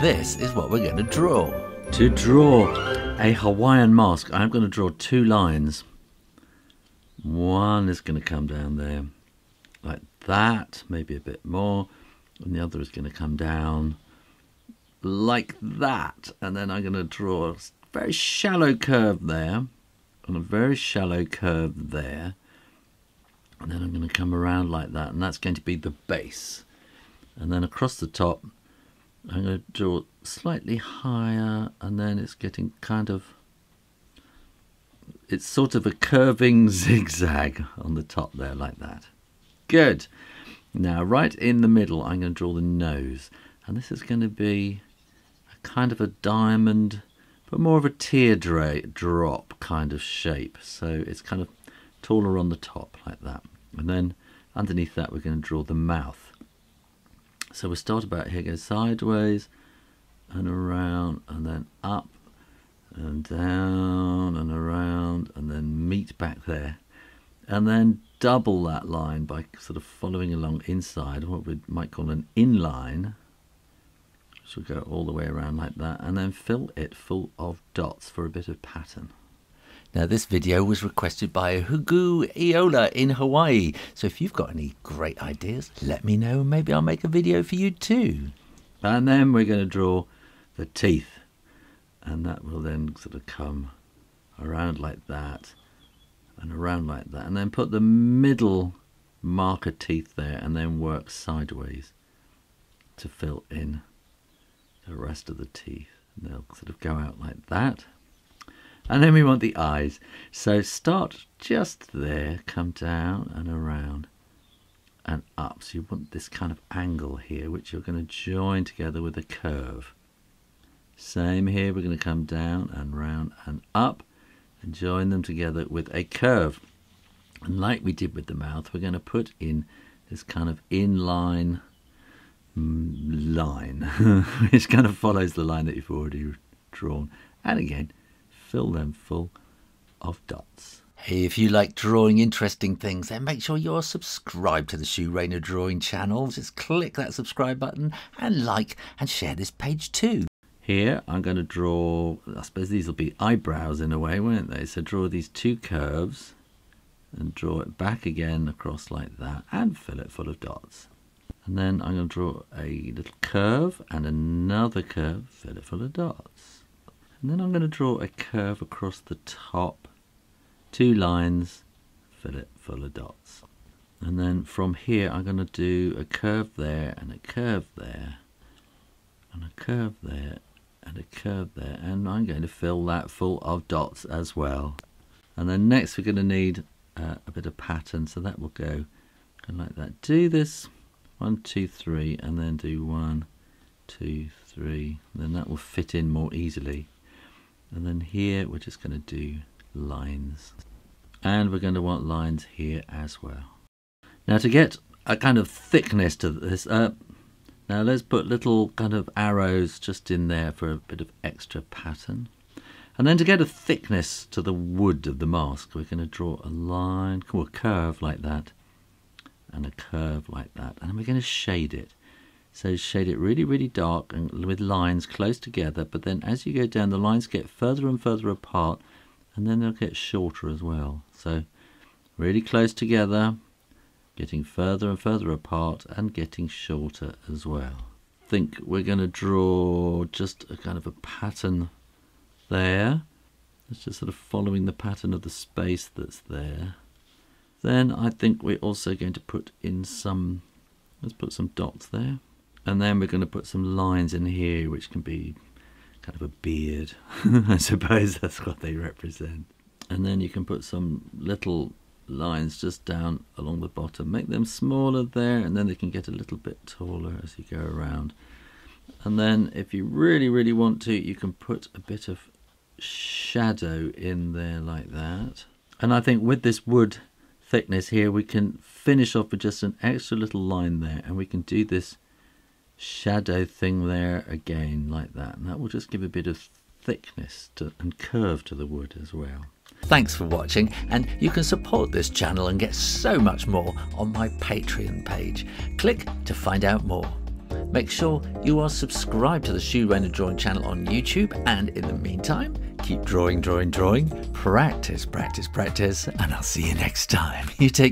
this is what we're going to draw. To draw a Hawaiian mask, I'm going to draw two lines. One is going to come down there like that, maybe a bit more, and the other is going to come down like that. And then I'm going to draw a very shallow curve there, and a very shallow curve there. And then I'm going to come around like that, and that's going to be the base. And then across the top, I'm going to draw slightly higher, and then it's getting kind of it's sort of a curving zigzag on the top there like that. Good. Now right in the middle I'm going to draw the nose and this is going to be a kind of a diamond but more of a teardrop kind of shape so it's kind of taller on the top like that and then underneath that we're going to draw the mouth so we'll start about here go sideways and around and then up and down and around and then meet back there. And then double that line by sort of following along inside what we might call an inline. Will go all the way around like that and then fill it full of dots for a bit of pattern now this video was requested by Hugu Iola in Hawaii. So if you've got any great ideas let me know maybe I'll make a video for you too. And then we're going to draw the teeth. And that will then sort of come around like that and around like that. And then put the middle marker teeth there and then work sideways to fill in the rest of the teeth. And they'll sort of go out like that and then we want the eyes so start just there come down and around and up so you want this kind of angle here which you're going to join together with a curve same here, we're going to come down and round and up and join them together with a curve. And like we did with the mouth, we're going to put in this kind of inline mm, line, which kind of follows the line that you've already drawn. And again, fill them full of dots. Hey, if you like drawing interesting things, then make sure you're subscribed to the Shoo Rayner Drawing channel. Just click that subscribe button and like and share this page too. Here I'm going to draw, I suppose these will be eyebrows in a way, won't they? So draw these two curves and draw it back again across like that and fill it full of dots. And then I'm going to draw a little curve and another curve, fill it full of dots. And then I'm going to draw a curve across the top, two lines, fill it full of dots. And then from here I'm going to do a curve there and a curve there and a curve there and a curve there. And I'm going to fill that full of dots as well. And then next we're going to need uh, a bit of pattern. So that will go kind like that. Do this. One two three and then do one two three. Then that will fit in more easily and then here we're just going to do lines and we're going to want lines here as well now to get a kind of thickness to this uh, now let's put little kind of arrows just in there for a bit of extra pattern. And then to get a thickness to the wood of the mask, we're going to draw a line, or a curve like that, and a curve like that. And we're going to shade it. So shade it really, really dark and with lines close together. But then as you go down, the lines get further and further apart, and then they'll get shorter as well. So really close together, getting further and further apart and getting shorter as well. I think we're going to draw just a kind of a pattern there. It's just sort of following the pattern of the space that's there. Then I think we're also going to put in some, let's put some dots there. And then we're going to put some lines in here which can be kind of a beard. I suppose that's what they represent. And then you can put some little lines just down along the bottom. Make them smaller there and then they can get a little bit taller as you go around. And then if you really, really want to, you can put a bit of shadow in there like that. And I think with this wood thickness here, we can finish off with just an extra little line there and we can do this shadow thing there again like that. And that will just give a bit of thickness to, and curve to the wood as well. Thanks for watching, and you can support this channel and get so much more on my Patreon page. Click to find out more. Make sure you are subscribed to the Shoo Rayner Drawing channel on YouTube. And in the meantime, keep drawing, drawing, drawing. Practice, practice, practice. And I'll see you next time. You take